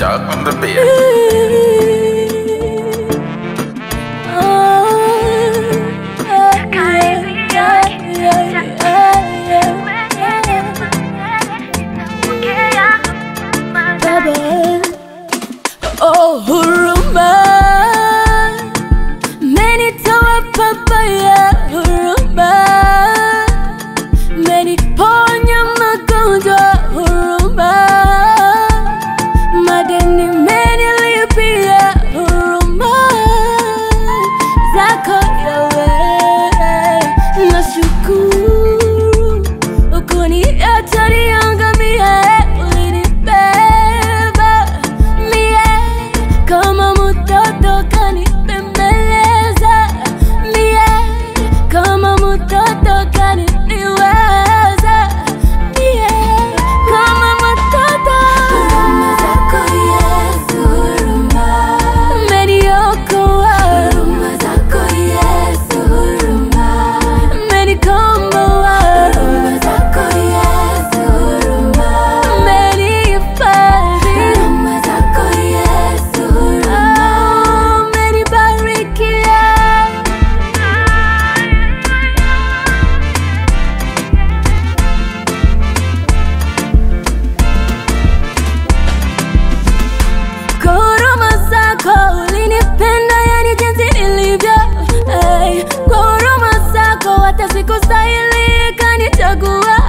dog on the bed. Oh, huruma. Menitoa papa ya huruma. Meniponya magonjwa どどかに sikustahili kanichagua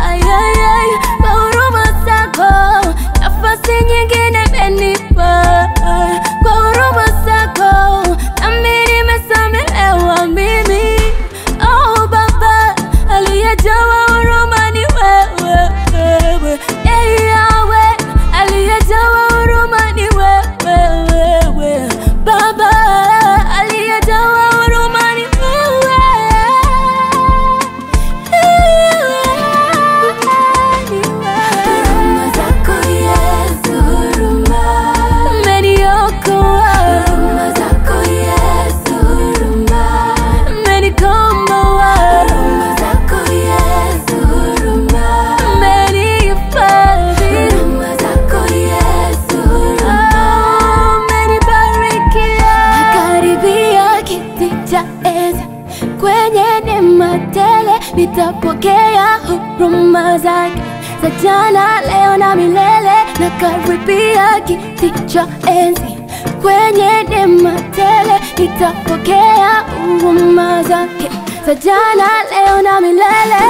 neema tele, nitapokea huruma zake. Za jana, leo na milele, na karibia kiti cha enzi. Kwenye neema tele, nitapokea huruma zake. Za jana, leo na milele.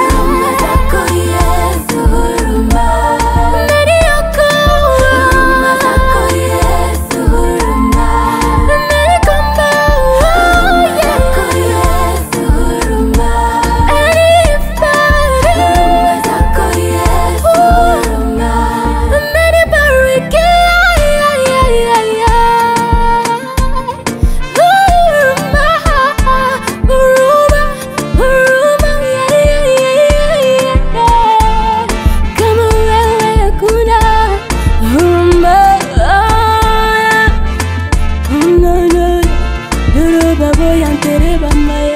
antes de bamba